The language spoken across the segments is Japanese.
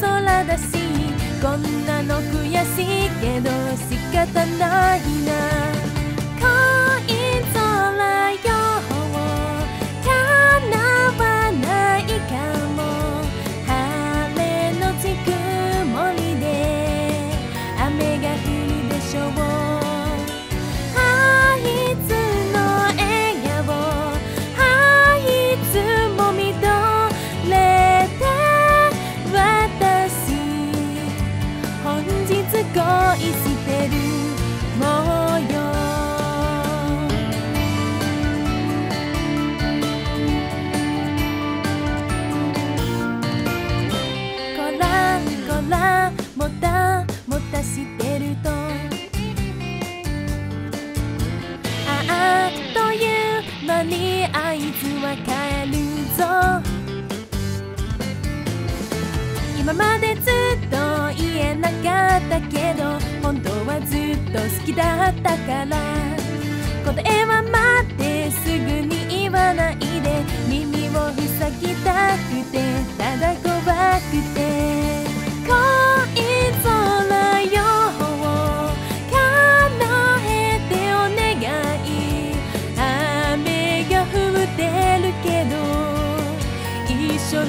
空だしこんなの悔しいけど仕方ないな。つはるぞ。今までずっと言えなかったけど本当はずっと好きだったから。答えは待ってすぐに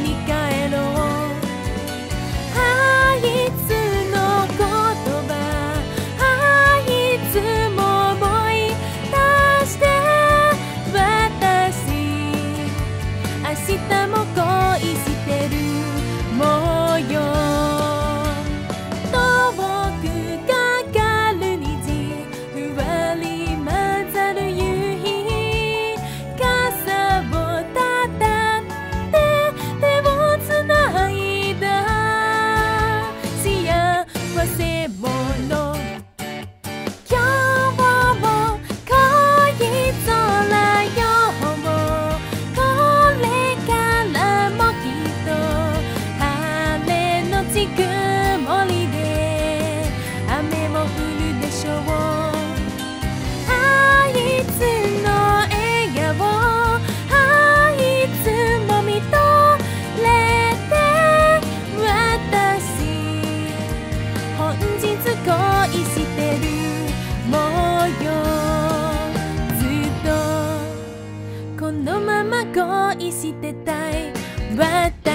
你敢愛してたい。